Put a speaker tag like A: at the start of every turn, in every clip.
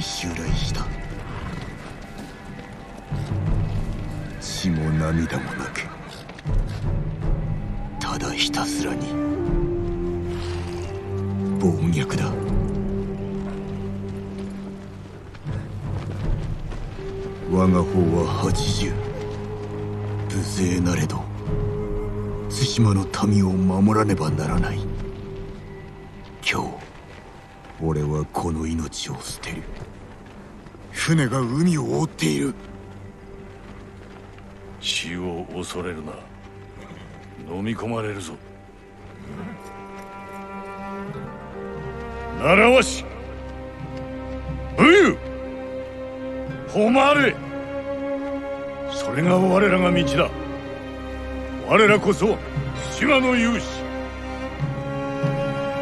A: に襲来した。血も涙もなく。ただひたすらに。暴虐だ。我が方は80無勢なれど。対馬の民を守らねばならない。今日俺はこの命を捨てる。船が海を覆っている。
B: 死を恐れるな。飲み込まれるぞ。習わし武勇誉れ。それが我らが道だ。我らこそ島の勇士。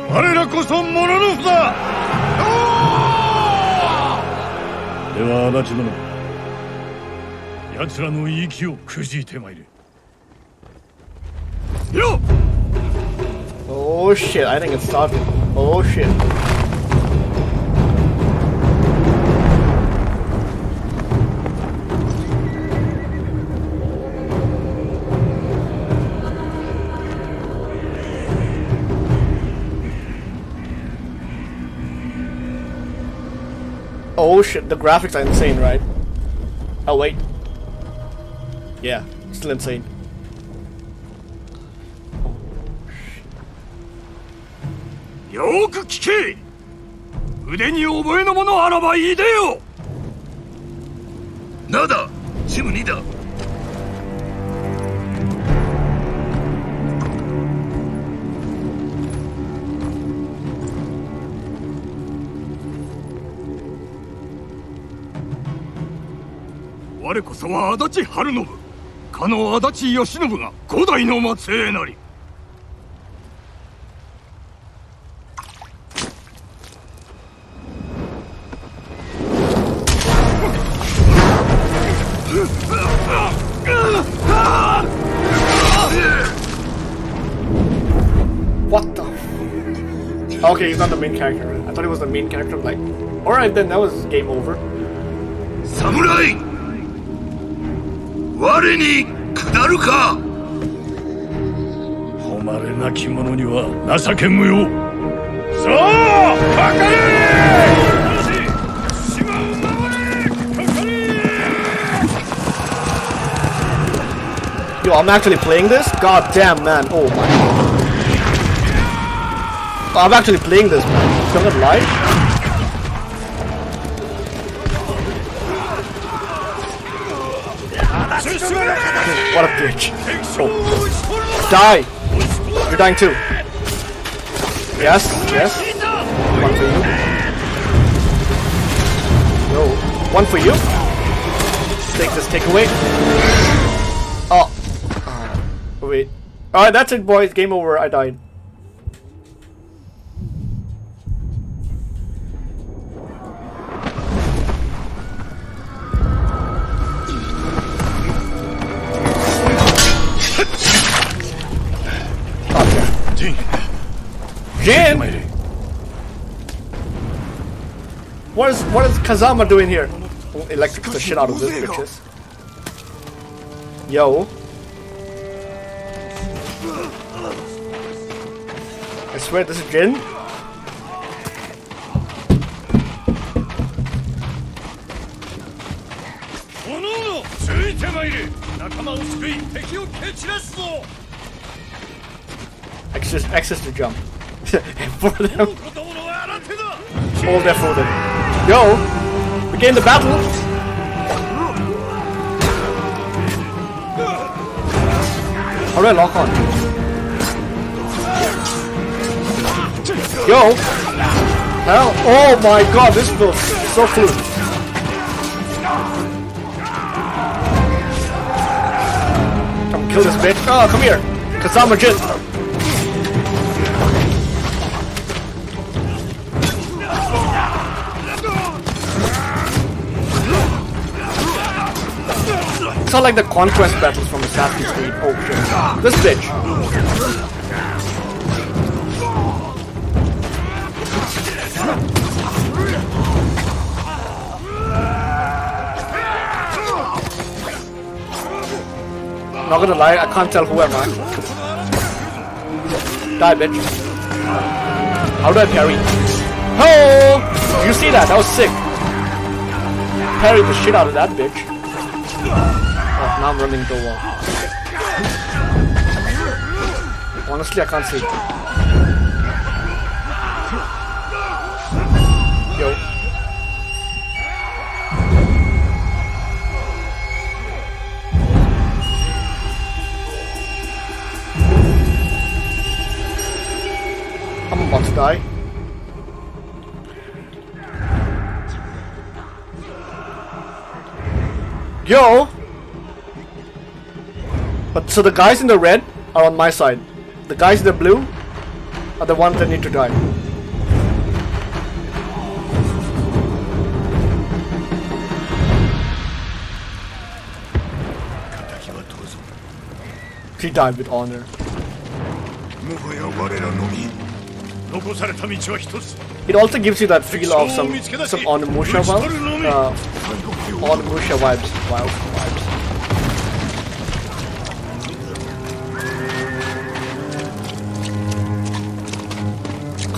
B: 我らこそモノノフだでは足立殿奴らの息をくじいてまいれよ
C: Oh shit, I think it's stopped. Oh shit. Oh shit, the graphics are insane, right? Oh wait. Yeah, still insane.
B: よーく聞け腕に覚えのものあらばいいでよ
A: なだチム2だ
B: 我こそは足立晴信かの足立義信が五代の末裔なり
C: What the? F- okay, he's not the main character. I thought he was the main character. Like, all right, then that was game over.
A: 侍我に下るか
B: 誉れなき者には情け無用さあかかれ
C: Yo, I'm actually playing this? God damn, man. Oh my god. Oh, I'm actually playing this, man. I'm not lie. What a bitch. Oh. Die! You're dying too. Yes, yes. One for you. No. One for you. Take this takeaway. Oh. Oh, wait. Alright, that's it, boys. Game over. I died. Kazama doing here? Electric the shit out of this bitches. Yo. I swear this is Jin. Access, access to jump. for them. All that for them. Yo! Begin the battle! How do I lock on? Yo! Hell, oh my god, this feels so cool. Come kill this bitch. Oh, come here. Kazama Jin. It's not like the conquest battles from Assassin's Creed. Oh shit. This bitch. Not gonna lie, I can't tell who am I. Die, bitch. How do I parry? Oh! You see that? That was sick. Parry the shit out of that bitch. Now I'm running a wall. Honestly, I can't see. Yo. I'm about to die. Yo! But so the guys in the red are on my side. The guys in the blue are the ones that need to die. He died with honor.
A: もはや我らのみ
B: 残された道は一つ
C: It also gives you that feel of some some Onimusha vibes. Uh, Onimusha vibes. Wow, vibes.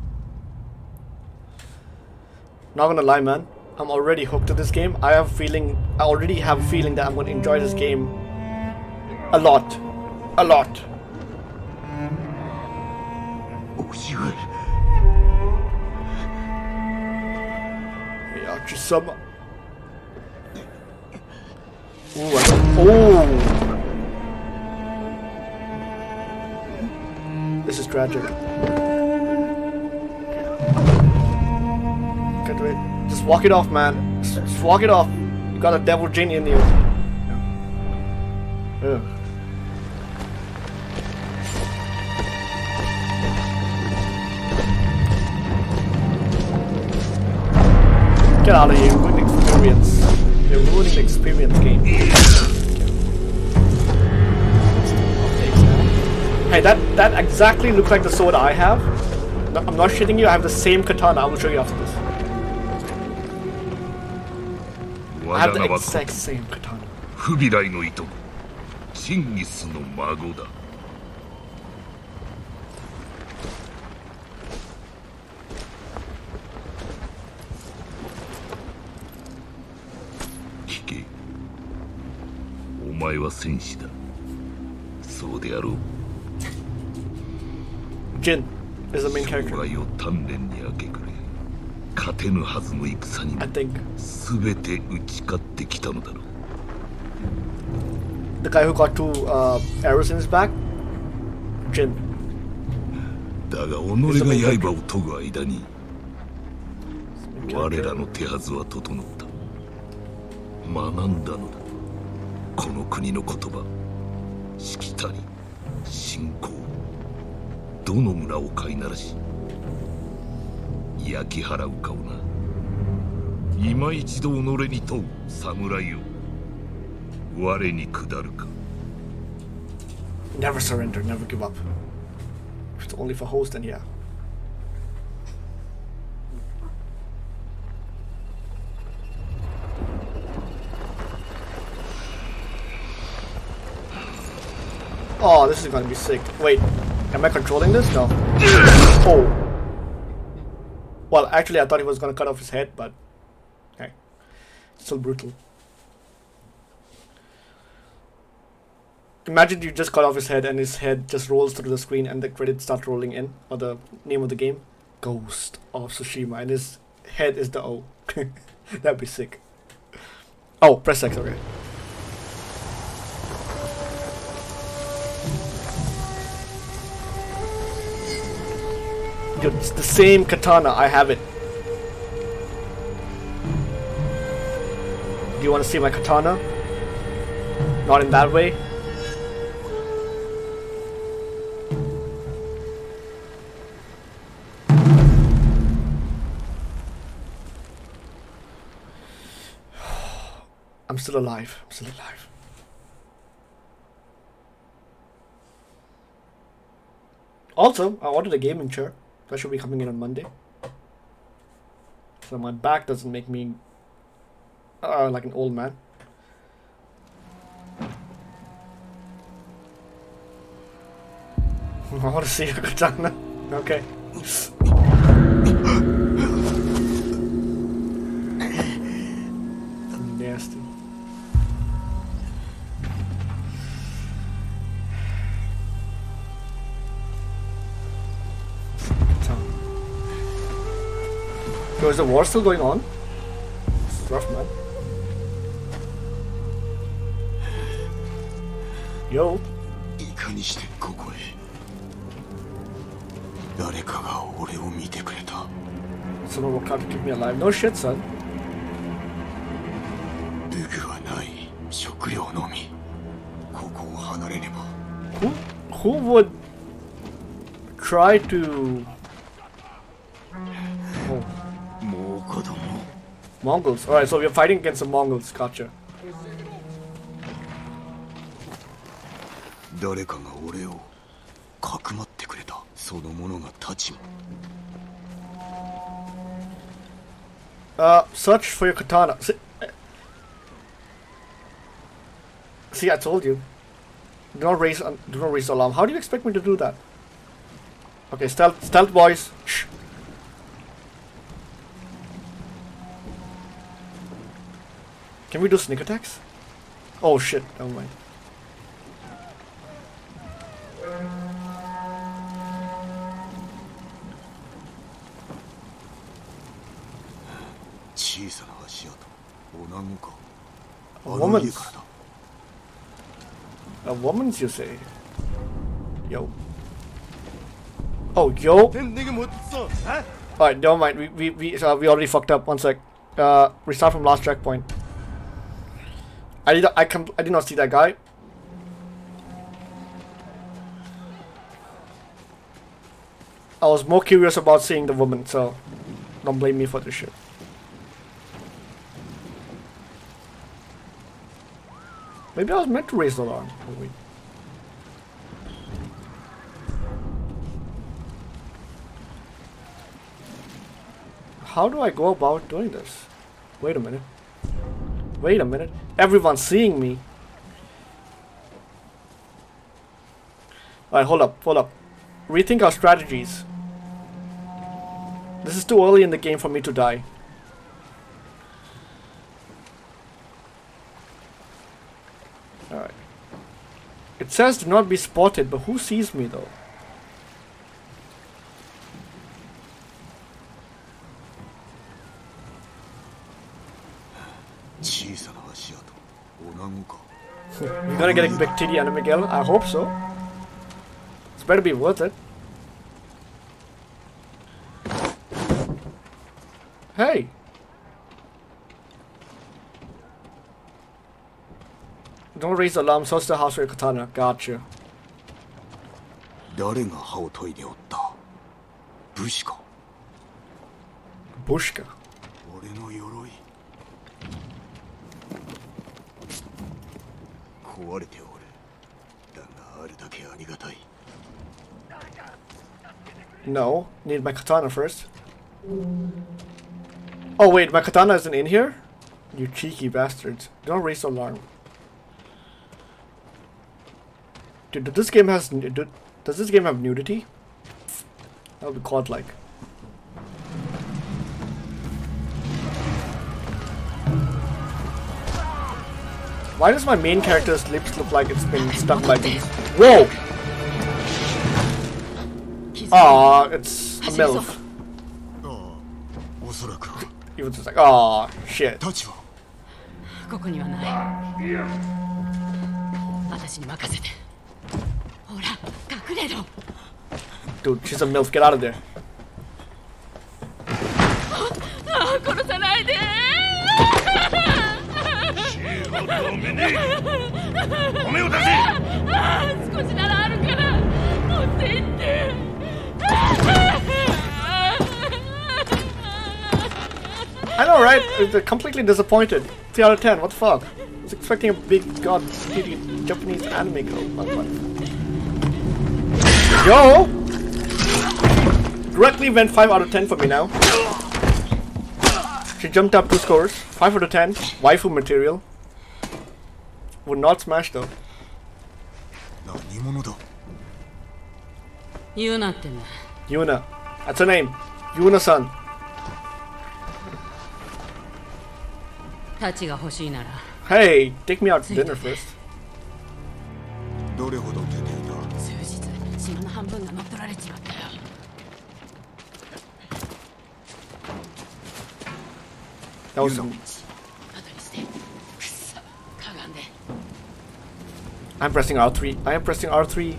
C: Not gonna lie, man. I'm already hooked to this game. I have feeling. I already have a feeling that I'm gonna enjoy this game a lot, a lot. Miyachi-sama. Ooh, I oh. This is tragic. It. Just walk it off, man. Just, walk it off. You got a devil genie in you. Ugh. Get out of here, the experience. You're ruining the experience game. Hey, that that exactly looks like the sword I have. No, I'm not shitting you, I have the same katana. I will show you after this.
D: 名は
C: こ
D: フビライのいとこチンギスの孫だ。聞け。お前は戦士だ。そうであろう。
C: ジン is the main character.
D: 勝てぬはずの戦に.全て打ち勝ってきたのだろう
C: The guy who got two uh, arrows in his back? Jin.
D: だが己が刃を研ぐ間に我らの手はずは整った学んだのだこの国の言葉しきたり信仰どの村を飼いならし焼き払うかをな今一度己に問う侍よ我に下るか
C: Never surrender, never give up. If it's only for host, then yeah. Oh, this is gonna be sick. Wait, am I controlling this? No. Oh. Well, actually, I thought he was gonna cut off his head, but okay, still brutal. Imagine you just cut off his head and his head just rolls through the screen and the credits start rolling in, or the name of the game, Ghost of Tsushima, and his head is the O. That'd be sick. Oh, press X, okay. It's the same katana. I have it. Do you want to see my katana? Not in that way. I'm still alive. I'm still alive. Also, I ordered a gaming chair. That should be coming in on Monday. So my back doesn't make me uh, like an old man. See a katana. Okay. is the war still going on? It's rough, man. Yo.
A: いかにしてここへ誰かが俺を見てくれた
C: Someone will come to keep me alive. No shit, son.
A: 武具はない食料のみここを離れねば
C: Who who would try to Mongols? Alright, so we're fighting against the Mongols, gotcha.
A: 誰かが俺をかくまってくれたその者が立ち
C: Uh, search for your katana. See, see I told you. Do not raise, do not raise alarm. How do you expect me to do that? Okay, stealth, stealth, boys. Shh. Can we do sneak attacks? Oh shit, never mind. A woman's. A woman's, you say? Yo. Oh, yo. Alright, don't mind. We, we, we, uh, we already fucked up. One sec. Uh, restart from last checkpoint. I did I com- I did not see that guy. I was more curious about seeing the woman, so don't blame me for this shit. Maybe I was meant to raise the alarm. Oh. How do I go about doing this? Wait a minute. Wait a minute. Everyone's seeing me. Alright, hold up, hold up. Rethink our strategies. This is too early in the game for me to die. Alright. It says do not be spotted, but who sees me though? " gonna get a big titty Anna Miguel? I hope so. It's better be worth it. Hey! Don't raise the alarm, search the house for your katana. Gotcha.
A: 誰が歯を研いでおった武士か
C: Bushka.
A: 俺 壊れておるだがあるだけありがたい
C: No, need my katana first. Oh wait, my katana isn't in here? You cheeky bastards. Don't raise the alarm. Dude, does this game has dude, does this game have nudity? That would be quad like. Why does my main character's lips look like it's been stuck by teeth? Whoa! Ah, it's a MILF.
A: Oh,
C: he was just like, ah, shit. Dude, she's a MILF, get out of there.
B: おめねおめを出せ
E: ああ少しならあるから持って行って
C: I know, right? They're completely disappointed. 3 out of 10, what the fuck? I was expecting a big god beauty Japanese anime girl. What the fuck? Yo! Directly went 5 out of 10 for me now. She jumped up two scores. 5 out of 10. Waifu material. Would not smash though.
A: 何者だ
E: 言うなってんだ
C: Yuna. That's her name. Yuna-san.
E: 太刀が欲しいなら
C: Hey, take me out to dinner first.
A: どれほど出ていた
E: 数日島の半分が乗っ取られちまったよ
C: That was I'm pressing R3. I am pressing R3.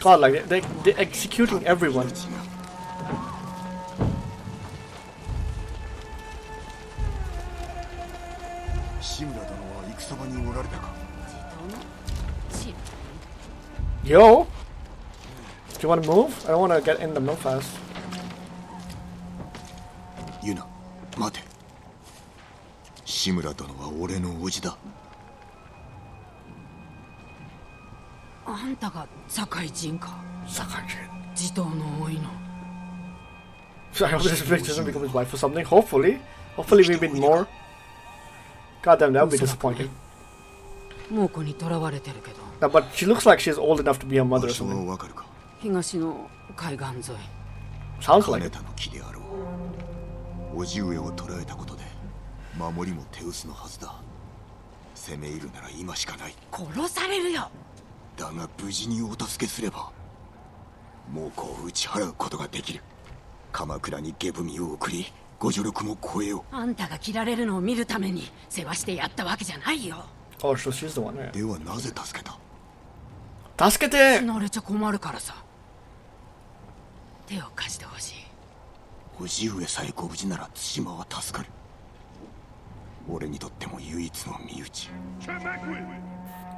C: God, like they, they're executing everyone. Yo, do you want to move? I don't want to get in the mill fast.
A: ユナ待て志村殿は俺の叔父だ
E: あんたが堺人か
C: Sakaji.
E: 地頭の多いの
C: So I hope this bitch doesn't become his wife or something. Hopefully, hopefully we win more. God damn, that would be disappointing.
E: 猛虎に囚われてるけど。
C: But she looks like she's old enough to be a mother
A: 場
C: or something.
A: わかるか。
E: 東の海岸沿い。
C: Sounds like
A: 金
C: it.
A: 田の木であろう。叔父上を捕らえたことで守りも手薄のはずだ。攻め入るなら今しかない。
E: 殺されるよ。
A: だが無事にお助けすれば猛虎を打ち払うことができる。鎌倉に下踏みを送りご助力も超えよ
E: あんたが切られるのを見るために世話してやったわけじゃないよ
C: Oh, so she's the one,
A: ではなぜ助けた？
C: 助けて！
E: 死なれちゃ困るからさ。手を貸してほしい。
A: 叔父上さえご無事なら対馬は助かる。俺にとっても唯一の身内。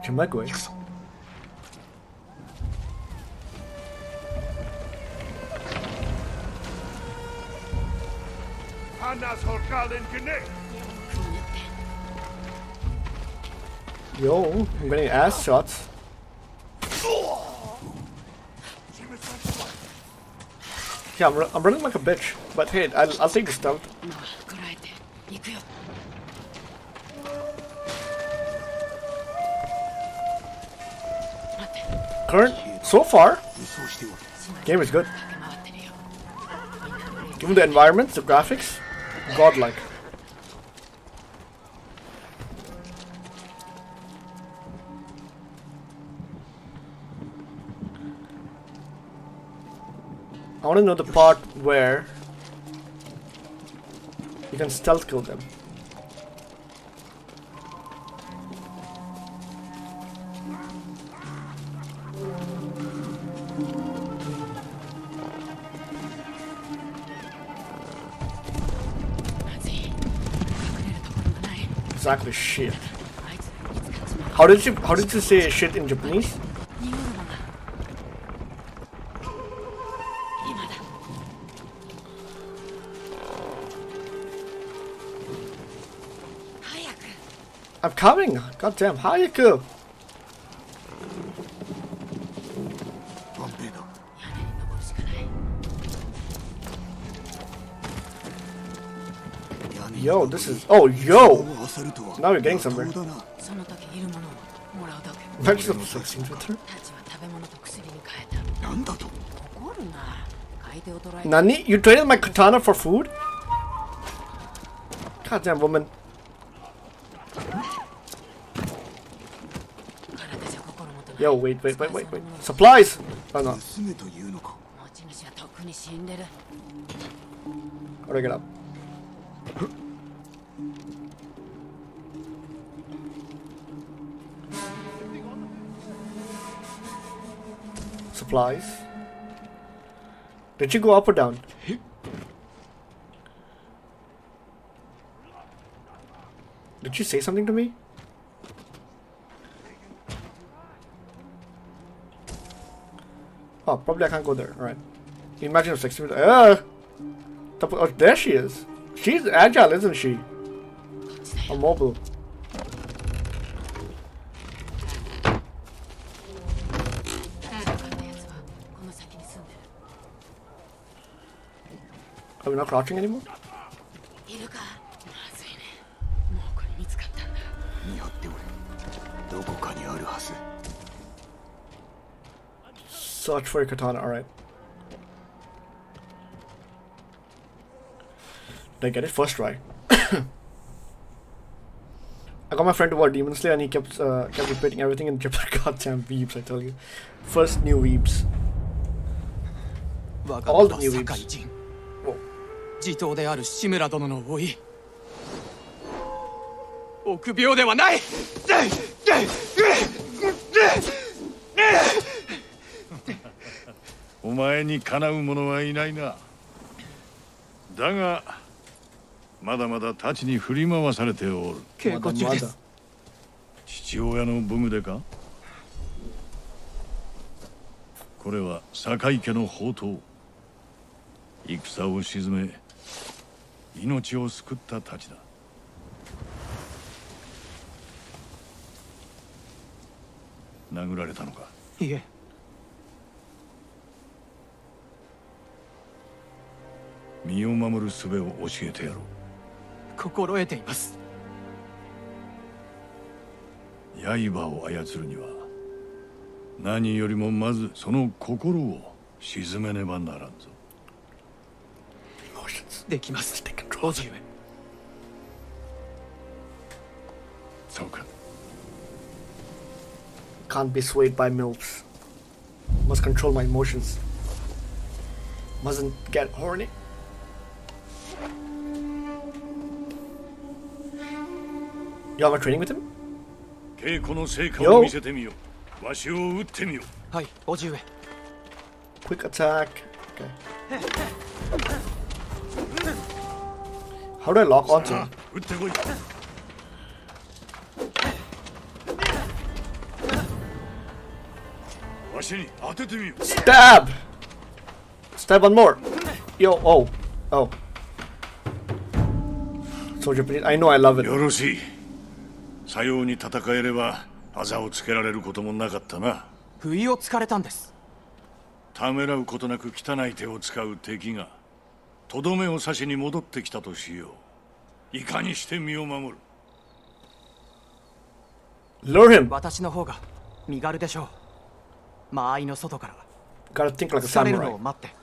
C: Chimekwe.
A: 行くぞ。
B: Hanas Horkalin Connect.
C: Yo, I'm getting ass shots. Yeah, I'm, I'm running like a bitch, but hey, I'll, I'll take
E: this out.
C: Current, so far, game is good. Given the environments, the graphics, godlike. Want to know the part where you can stealth kill them. Exactly shit. How did you how did you say shit in Japanese? I'm coming! Goddamn, Hayaku! Yo, this is... Oh, yo! Now we're getting somewhere.
E: That's.
C: Nani? You traded my katana for food? Goddamn woman. Yo, wait, wait, wait, wait, wait. Supplies! Oh no. How do get up? Supplies. Did you go up or down? Did you say something to me? Oh, probably I can't go there. Alright. Imagine a 60 minutes. Oh, there she is. She's agile, isn't she? Mobile. Are we not crouching anymore? Search for a katana, alright. Did I get it? First try. I got my friend to watch Demon Slayer and he kept uh, kept repeating everything and kept goddamn weebs, I tell you. First new weebs.
F: 我が
C: All
F: 子
C: the
F: は
C: new
F: 堺
C: weebs.
F: 人
C: Oh.
F: 地頭である志村殿の老い臆病ではない
B: 前にかなう者はいないな。だがまだまだ太刀に振り回されておる。
F: 稽古中です
B: 父親の武具でか？これは堺家の宝刀。戦を鎮め命を救った太刀だ。殴られたのか？
F: いえ
B: 身を守る術を教えてやろう。
F: 心得ています。
B: 刃を操るには何よりもまずその心を沈めねばならんぞ。
F: できます。
C: って
F: かロジウ
B: そうか。
C: Can't be control my emotions. Y'all are training with him?
F: Yo!
C: Quick attack. Okay. How do I lock onto him? Stab! Stab one more! Yo, oh. Oh. Soldier, please. I know I love it.
B: よろしいさように戦えればあざをつけられることもなかったな。
F: 不意をつかれたんです。
B: ためらうことなく汚い手を使う敵がとどめを刺しに戻ってきたとしよう。いかにして身を守る。
C: Him.
F: 私の方が身軽でしょう。間合いの外から。
C: Gotta think like a
F: されるの
C: samurai.
F: を待って。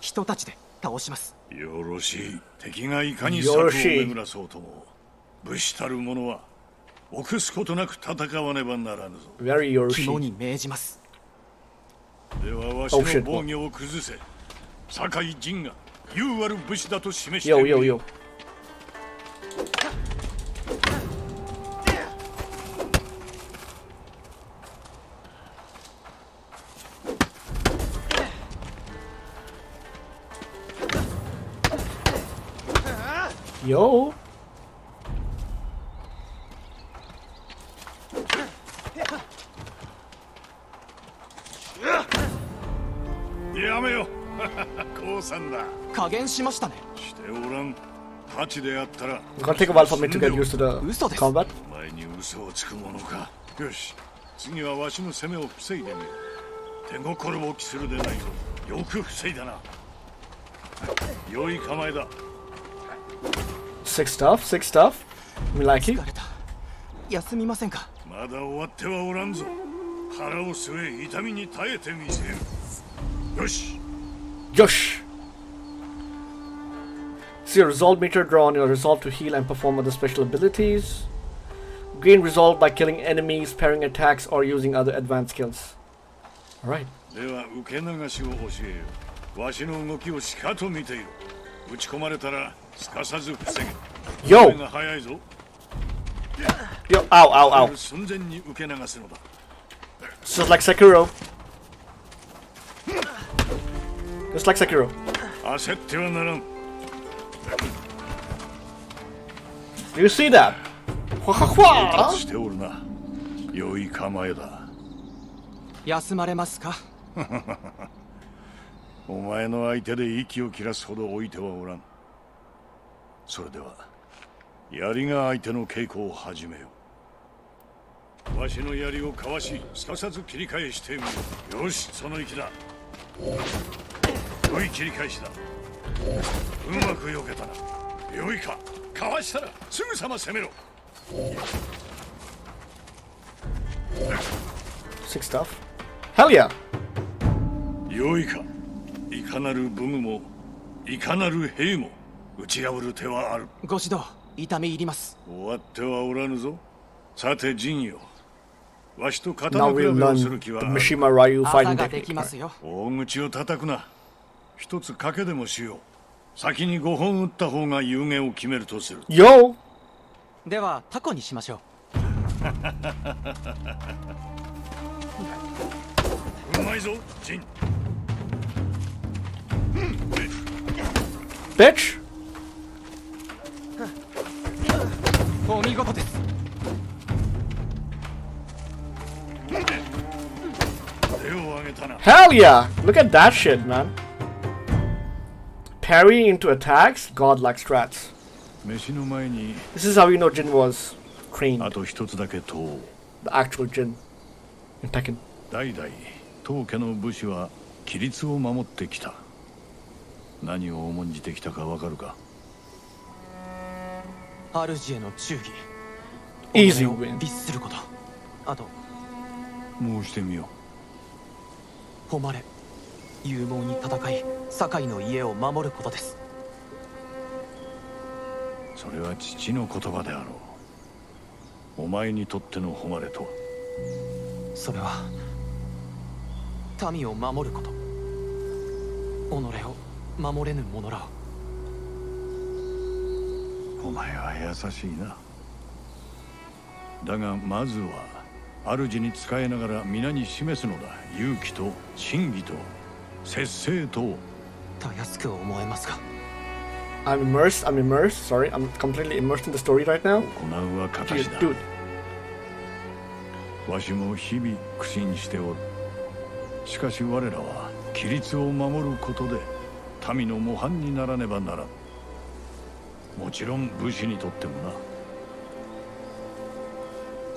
F: 人たちで倒します。
B: よろしい。敵がいかに策を巡らそうとも武士たる者は臆すことなく戦わねばならぬぞ
C: Very
F: 肝
C: Yoshi.
F: に銘じます
B: ではわし
C: Oh,
B: の.防御を崩せ堺陣が優ある武士だと示してみよ
C: yo, yo. Yo.
B: や降参だ。
F: 加減しましたね。
B: しておらん。太刀であったら。
C: It's gonna take a while for me to get used to the
F: Uso desu.
C: combat.
B: お前に嘘をつくものか。よし。次はわしの攻めを防いでみる。手心を期するでないぞよく防いだな。良い構えだ。
C: Sick stuff, sick stuff. We like it?
F: 疲れた。休みませんか？
B: まだ終わってはおらんぞ。腹を据え痛みに耐えてみせる。よし。
C: Josh. See a resolve meter drawn your resolve to heal and perform other special abilities. Gain resolve by killing enemies, parrying attacks, or using other advanced skills. Alright.
B: では受け流しを教えよわしの動きをしかと見ていろ打ち込まれたらすかさず防げ
C: Yo!
B: 手が早いぞ
C: Yo, ow, ow, ow.
B: 寸前に受け流すのだ
C: It's just like Sekiro. Just like Sekiro.
B: 焦ってはならん
C: Do You see that? Hua hua hua!
B: 達しておるな。良い構えだ。
F: 休まれますか？
B: お前の相手で息を切らすほど置いてはおらん。それでは槍が相手の稽古を始めよう。わしの槍をかわしすかさず切り返してみよよしその息だ。良い切り返しだうまく避けたな。良いか。かわしたらすぐさま攻めろ。
C: Sick stuff? Hell yeah!
B: 良いか。いかなる武具もいかなる兵も打ち破る手はある。
F: ご指導痛み入ります。
B: 終わってはおらぬぞ。さて陣よわしと刀比べをする気は
F: すよ。
B: 大口を叩くな一つ賭けでもしよう先に5本打った方が有言を決めるとする
C: Yo!
F: ではタコにしましょ
B: う まいぞ陣
C: Bitch!
F: うお見事です
B: 手を挙げたな
C: Hell yeah! Look at that shit, man. Parry into attacks? Godlike strats.
B: 飯の前に
C: This is how you know Jin was
B: あ
C: trained.
B: と一つだけ問おう
C: The actual Jin. In Tekken.
B: 代々当家の武士は規律を守ってきた何を重んじてきたかわかるか
F: 主への忠義
C: Easy win.
F: 律することあと
B: 申してみよ
F: 誉れ勇猛に戦い堺の家を守ることです。
B: うそれは父の言葉であろう。お前にとっての誉れとは。
F: それは民を守ること。己を守れぬ者らを。
B: お前は優しいな。だがまずは主に仕えながら皆に示すのだ。勇気と真偽と節制と。を
F: たやすく思えますが
C: I'm immersed, I'm immersed, sorry, I'm completely immersed in the story right now.
B: 行うは形だ
C: dude,
B: わしも日々苦心しておる。しかし我らは規律を守ることで民の模範にならねばならん。もちろん武士にとってもな。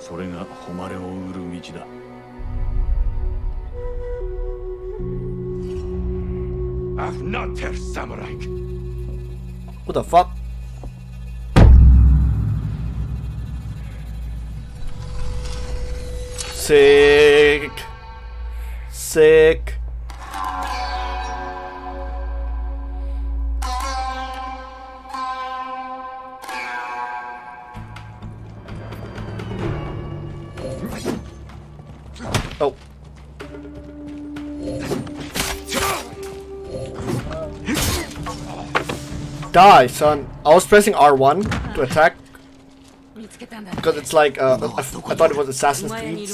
B: それが誉れを売る道だ
D: I've not her samurai.
C: what the fuck? Sick. Sick. die, son. I was pressing R1 to attack. Because it's like, uh, I, I thought it was Assassin's Creed.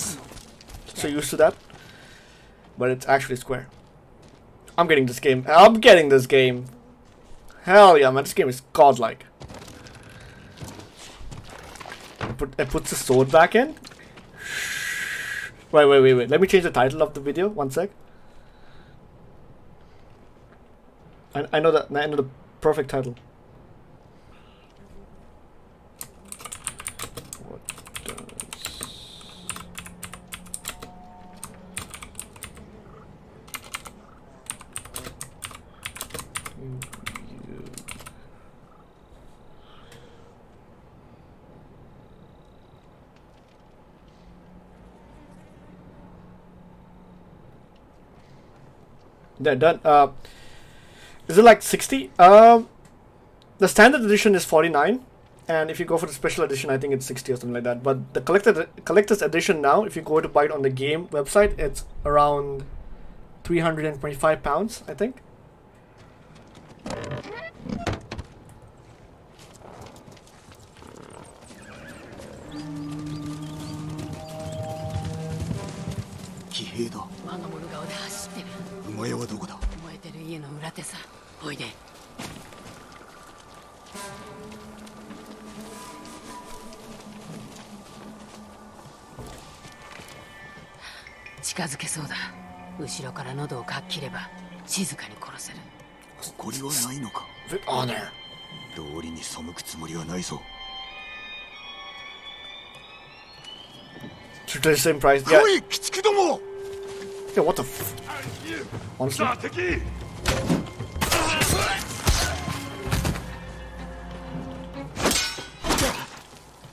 C: So used to that. But it's actually Square. I'm getting this game. I'm getting this game. Hell yeah, man. This game is godlike. It, put, it puts the sword back in. Wait, wait, wait, wait. Let me change the title of the video. One sec. I, I know that. I know the perfect title. What does They're done. Uh, is it like 60? Um, the standard edition is 49, and if you go for the special edition, I think it's 60 or something like that. But the collected collector's edition now, if you go to buy it on the game website, it's around 325 pounds, I think.
E: 静かに殺せる
A: 誇りはないのか
C: With honor.
A: 道理に背くつもりはないぞ
C: To the same price. Yeah. Yeah, what the f- Honestly?
B: 敵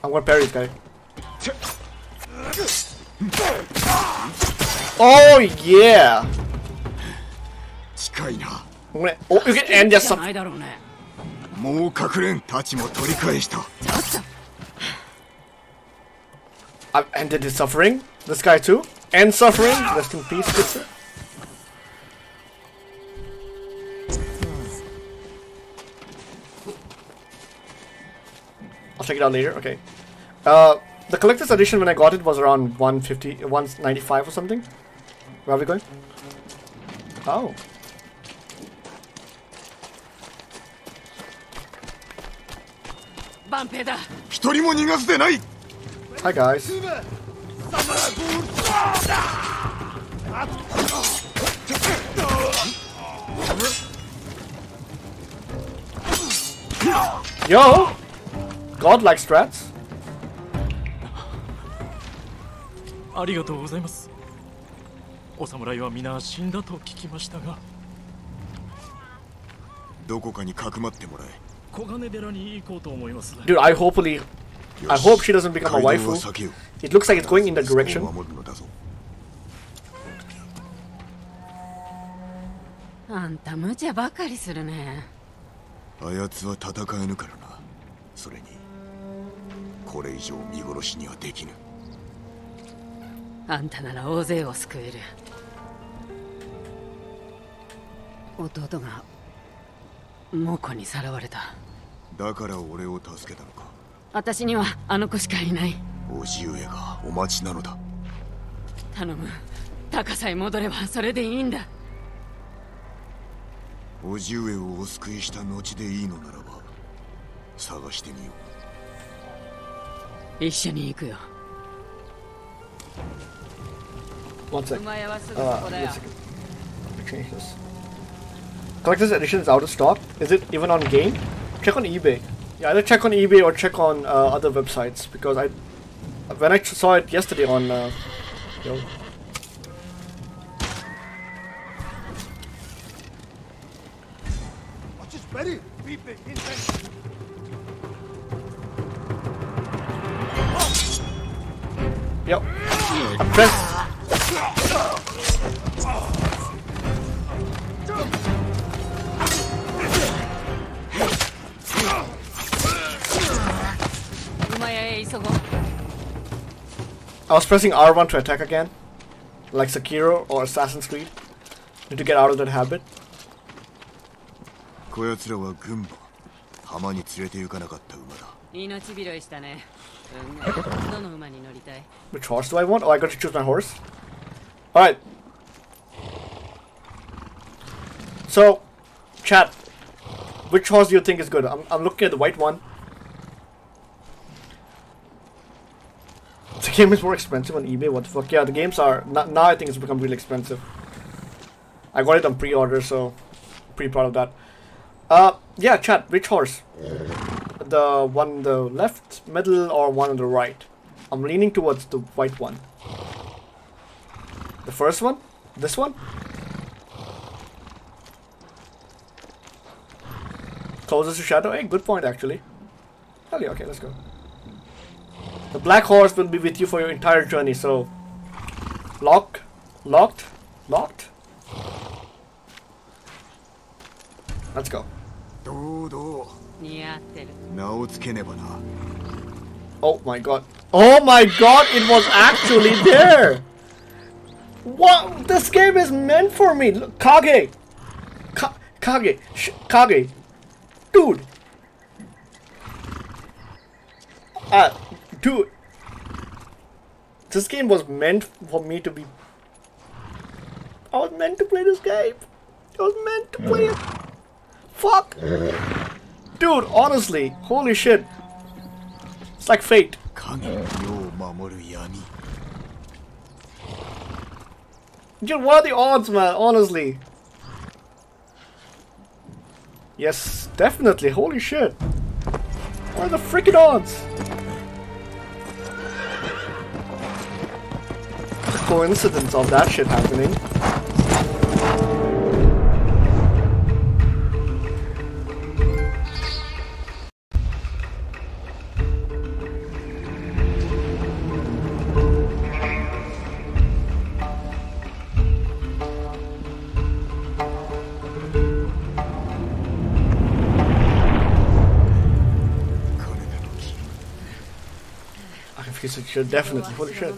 C: I'm gonna parry this guy. Oh yeah!
A: 近いな
C: I'm gonna, oh, you can end your
E: じゃ
C: suffering.
E: ないだろうね
A: もう隠れん太刀も取り返した
C: I've ended his suffering. This guy too. End suffering. Rest in peace, sister. I'll check it out later. Okay. Uh, the collector's edition when I got it was around 150, 195 or something. Where are we going? Oh.
E: 万平だ
A: 一人も逃がすでない
C: Hi guys. Yo! Godlike strats.
G: ありがとうございますお侍は皆死んだと聞きましたが
A: どこかにかくまってもらえ
G: 小金寺に行こうと思います
C: Dude, I hopefully
A: よ
C: I
A: し
C: hope she doesn't become a
A: 街道
C: waifu.
A: は避けよう
C: It looks like it's going in that
A: そこ
C: direction.
E: 猛虎にさらわれた。
A: だから俺を助けたのか。
E: 私にはあの子しかいない。
A: 叔父上がお待ちなのだ。
E: 頼む。高さへ戻ればそれでいいんだ。
A: 叔父上をお救いした後でいいのならば探してみよ
E: 一緒に行くよ。
C: One sec.
E: 前はすぐそ
C: Uh,
E: こだ
C: wait
E: よ
C: a second. Let me change this. Collector's edition is out of stock. Is it even on game? Check on eBay. Yeah, either check on eBay or check on uh, other websites because I, when I saw it yesterday on, uh, yo, yo, was pressing R1 to attack again, like Sekiro or Assassin's Creed. Need to get out of that habit.
A: うこやつらは軍馬浜に連れて行かなかった馬だ
E: 命拾いしたねうんどの馬に乗りたい
C: Which horse do I want? Oh, I got to choose my horse. Alright. So, chat. Which horse do you think is good? I'm, I'm looking at the white one. The game is more expensive on eBay. What the fuck? Yeah, the games are. Now, I think it's become really expensive. I got it on pre order, so pretty proud of that. Uh, yeah, chat. Which horse? The one on the left, middle, or one on the right? I'm leaning towards the white one. The first one? This one? Closest to shadow? Hey, good point actually. Hell yeah, okay, let's go. The black horse will be with you for your entire journey, so... Lock? Locked? Locked? Let's go. Oh my god. Oh my god, it was actually there! What? This game is meant for me! Look, Kage! Ka Kage! Sh Kage! Dude! Uh, Dude! This game was meant for me to be... I was meant to play this game! I was meant to play it! Fuck! Dude, honestly, holy shit. It's like fate. Dude, what are the odds, man? Honestly. Yes, definitely. Holy shit. What are the freaking odds? coincidence of that shit happening. I should definitely
E: put
C: shit.